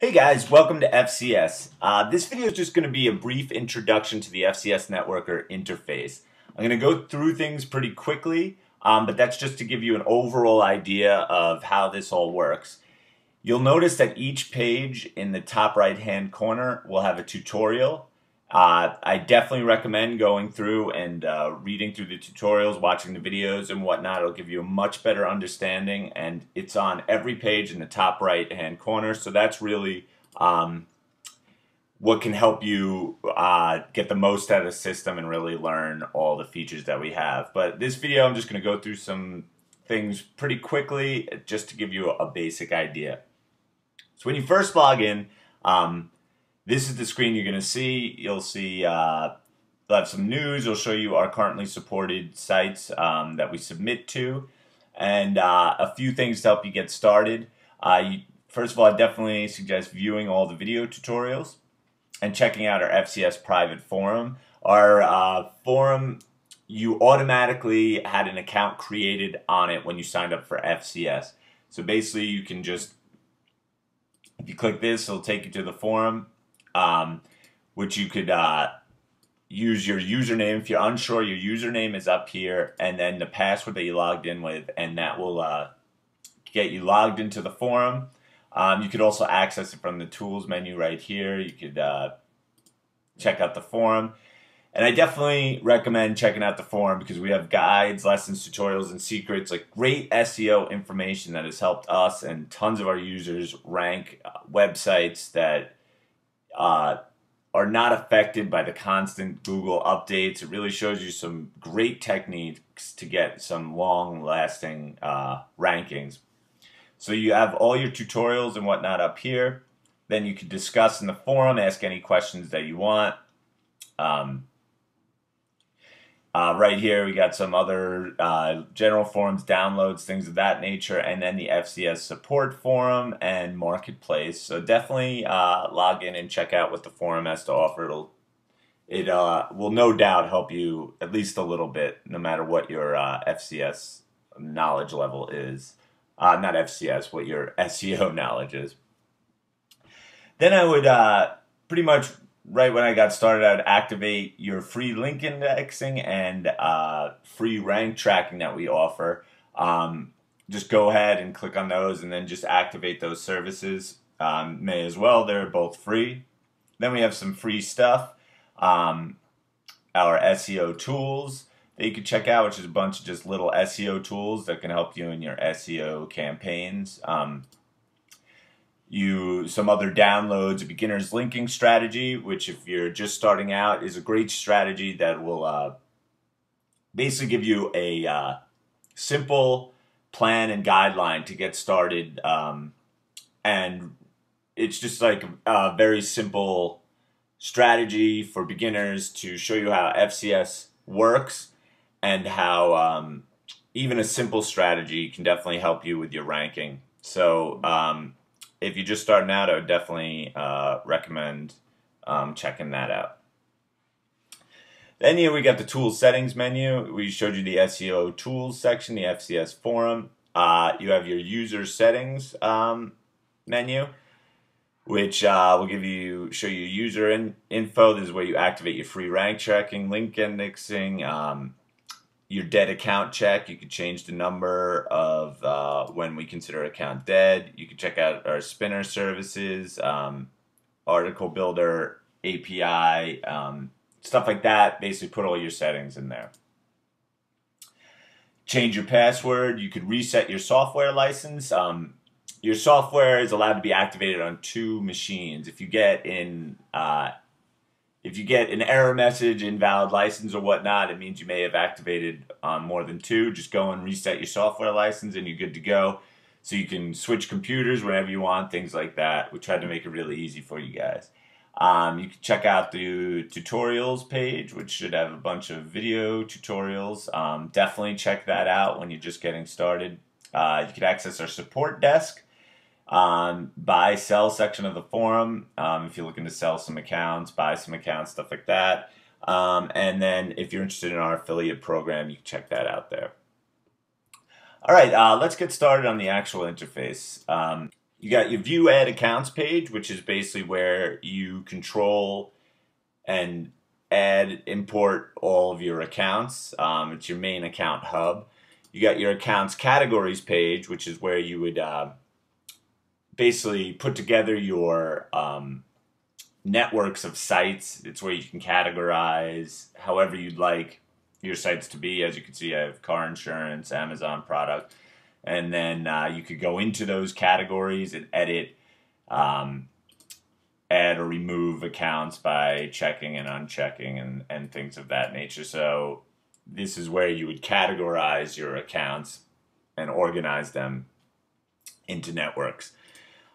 Hey guys, welcome to FCS. Uh, this video is just going to be a brief introduction to the FCS Networker interface. I'm going to go through things pretty quickly, um, but that's just to give you an overall idea of how this all works. You'll notice that each page in the top right hand corner will have a tutorial uh, I definitely recommend going through and uh, reading through the tutorials, watching the videos and whatnot. It'll give you a much better understanding and it's on every page in the top right hand corner. So that's really um, what can help you uh, get the most out of the system and really learn all the features that we have. But this video, I'm just going to go through some things pretty quickly just to give you a basic idea. So when you first log in, um, this is the screen you're going to see. You'll see uh, will have some news. It'll show you our currently supported sites um, that we submit to, and uh, a few things to help you get started. Uh, you, first of all, I definitely suggest viewing all the video tutorials and checking out our FCS private forum. Our uh, forum, you automatically had an account created on it when you signed up for FCS. So basically, you can just if you click this, it'll take you to the forum um, which you could uh, use your username. If you're unsure, your username is up here, and then the password that you logged in with, and that will uh, get you logged into the forum. Um, you could also access it from the tools menu right here. You could uh, check out the forum. And I definitely recommend checking out the forum because we have guides, lessons, tutorials, and secrets, like great SEO information that has helped us and tons of our users rank uh, websites that uh, are not affected by the constant Google updates. It really shows you some great techniques to get some long lasting uh, rankings. So you have all your tutorials and whatnot up here. Then you can discuss in the forum, ask any questions that you want. Um, uh, right here, we got some other uh, general forums, downloads, things of that nature, and then the FCS support forum and marketplace. So definitely uh, log in and check out what the forum has to offer. It'll it uh, will no doubt help you at least a little bit, no matter what your uh, FCS knowledge level is. Uh, not FCS, what your SEO knowledge is. Then I would pretty much right when I got started, I'd activate your free link indexing and uh, free rank tracking that we offer. Um, just go ahead and click on those and then just activate those services. Um, may as well, they're both free. Then we have some free stuff. Um, our SEO tools that you can check out, which is a bunch of just little SEO tools that can help you in your SEO campaigns. Um, you some other downloads a beginner's linking strategy which if you're just starting out is a great strategy that will uh, basically give you a uh, simple plan and guideline to get started um, and it's just like a very simple strategy for beginners to show you how FCS works and how um, even a simple strategy can definitely help you with your ranking. So um, if you're just starting out, I would definitely uh, recommend um, checking that out. Then here we got the tools settings menu. We showed you the SEO tools section, the FCS forum. Uh, you have your user settings um, menu, which uh, will give you show you user in, info. This is where you activate your free rank tracking, link indexing, um, your dead account check. You could change the number of uh, when we consider account dead. You can check out our spinner services, um, article builder, API, um, stuff like that. Basically, put all your settings in there. Change your password. You could reset your software license. Um, your software is allowed to be activated on two machines. If you get in uh, if you get an error message, invalid license or whatnot, it means you may have activated um, more than two. Just go and reset your software license and you're good to go. So you can switch computers whenever you want, things like that. We tried to make it really easy for you guys. Um, you can check out the tutorials page, which should have a bunch of video tutorials. Um, definitely check that out when you're just getting started. Uh, you can access our support desk um, buy sell section of the forum um, if you're looking to sell some accounts buy some accounts stuff like that um, and then if you're interested in our affiliate program you can check that out there all right uh, let's get started on the actual interface um, you got your view add accounts page, which is basically where you control and add, import all of your accounts. Um, it's your main account hub. You got your accounts categories page, which is where you would uh, basically put together your um, networks of sites. It's where you can categorize however you'd like your sites to be. As you can see, I have car insurance, Amazon product, and then uh, you could go into those categories and edit, um, add or remove accounts by checking and unchecking and, and things of that nature. So this is where you would categorize your accounts and organize them into networks.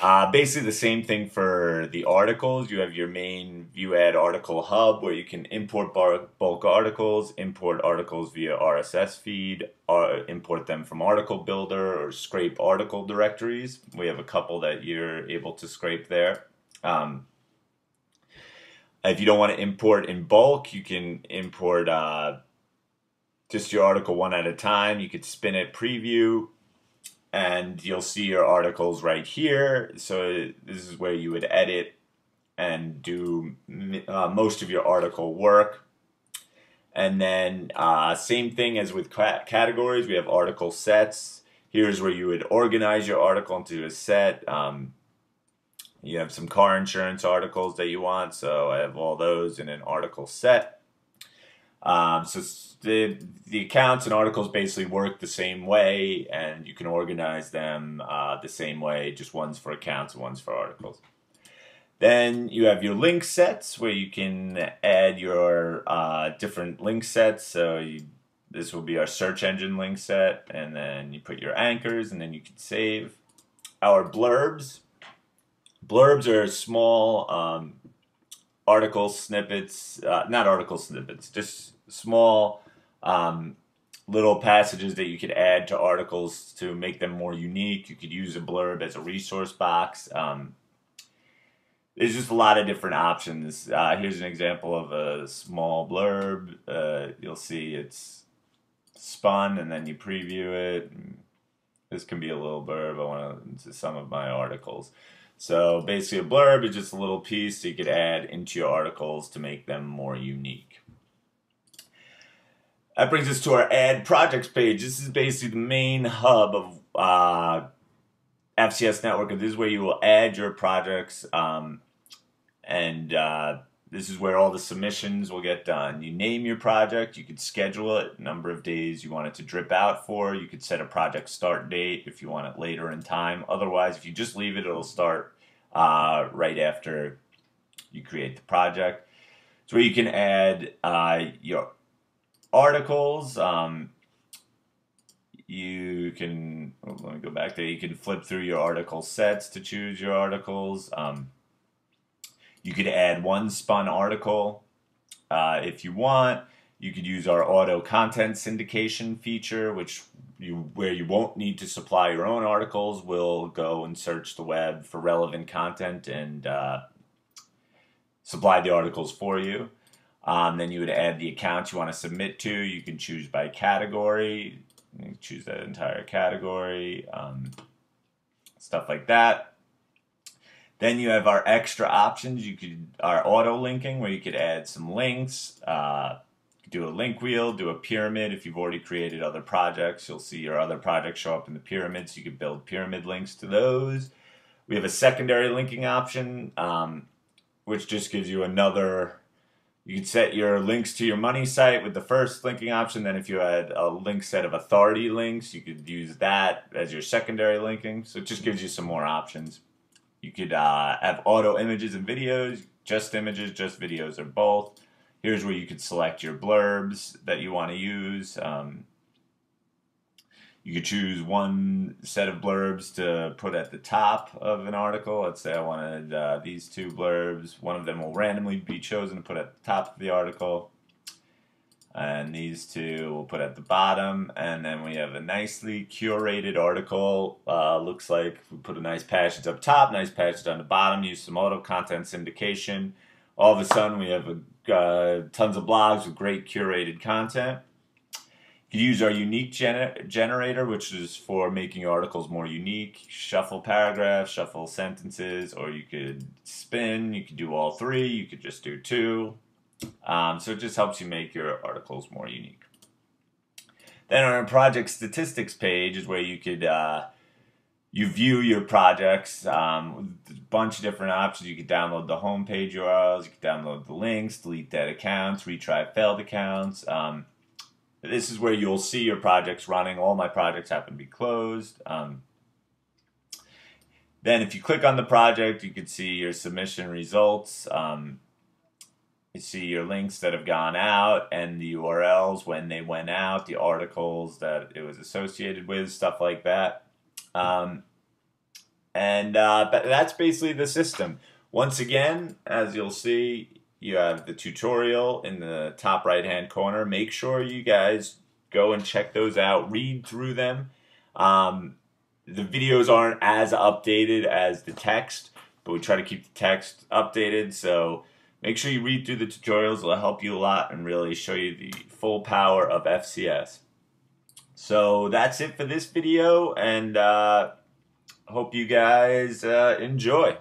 Uh, basically, the same thing for the articles. You have your main view add article hub where you can import bulk articles, import articles via RSS feed, or import them from Article Builder or scrape article directories. We have a couple that you're able to scrape there. Um, if you don't want to import in bulk, you can import uh, just your article one at a time. You could spin it, preview, and you'll see your articles right here. So this is where you would edit and do uh, most of your article work. And then uh, same thing as with categories, we have article sets. Here's where you would organize your article into a set. Um, you have some car insurance articles that you want, so I have all those in an article set. Um, so the the accounts and articles basically work the same way, and you can organize them uh, the same way. Just one's for accounts and one's for articles. Then you have your link sets where you can add your uh, different link sets. So you, this will be our search engine link set, and then you put your anchors, and then you can save. Our blurbs. Blurbs are small um, article snippets, uh, not article snippets, just small um, little passages that you could add to articles to make them more unique. You could use a blurb as a resource box. Um, there's just a lot of different options. Uh, here's an example of a small blurb. Uh, you'll see it's spun and then you preview it. This can be a little blurb. I want to some of my articles. So basically a blurb is just a little piece you could add into your articles to make them more unique. That brings us to our add projects page. This is basically the main hub of uh, FCS Network. This is where you will add your projects, um, and uh, this is where all the submissions will get done. You name your project, you could schedule it, number of days you want it to drip out for. You could set a project start date if you want it later in time. Otherwise, if you just leave it, it'll start uh, right after you create the project. So where you can add uh, your articles. Um, you can oh, let me go back there. You can flip through your article sets to choose your articles. Um, you could add one spun article uh, if you want. You could use our auto content syndication feature, which you where you won't need to supply your own articles. We'll go and search the web for relevant content and uh, supply the articles for you. Um, then you would add the accounts you want to submit to. You can choose by category. choose that entire category. Um, stuff like that. Then you have our extra options. You could our auto linking where you could add some links. Uh, do a link wheel, do a pyramid. If you've already created other projects, you'll see your other projects show up in the pyramid, so you could build pyramid links to those. We have a secondary linking option, um, which just gives you another you could set your links to your money site with the first linking option. Then, if you had a link set of authority links, you could use that as your secondary linking. So, it just gives you some more options. You could uh, have auto images and videos, just images, just videos, or both. Here's where you could select your blurbs that you want to use. Um, you could choose one set of blurbs to put at the top of an article. Let's say I wanted uh, these two blurbs. One of them will randomly be chosen to put at the top of the article. And these two we'll put at the bottom. And then we have a nicely curated article. Uh, looks like we put a nice passage up top, nice passage on the bottom, use some auto content syndication. All of a sudden we have a, uh, tons of blogs with great curated content You could use our unique gener- generator, which is for making articles more unique. Shuffle paragraphs, shuffle sentences, or you could spin. You could do all three. You could just do two. Um, so it just helps you make your articles more unique. Then on our project statistics page is where you could uh, you view your projects. Um, a bunch of different options. You could download the homepage URLs. You could download the links, delete dead accounts, retry failed accounts. Um, this is where you'll see your projects running. All my projects happen to be closed. Um, then if you click on the project, you can see your submission results. Um, you see your links that have gone out and the URLs when they went out, the articles that it was associated with, stuff like that. Um, and uh, that's basically the system. Once again, as you'll see, you have the tutorial in the top right hand corner. Make sure you guys go and check those out, read through them. Um, the videos aren't as updated as the text, but we try to keep the text updated. So make sure you read through the tutorials. It'll help you a lot and really show you the full power of FCS. So that's it for this video, and uh, hope you guys uh, enjoy.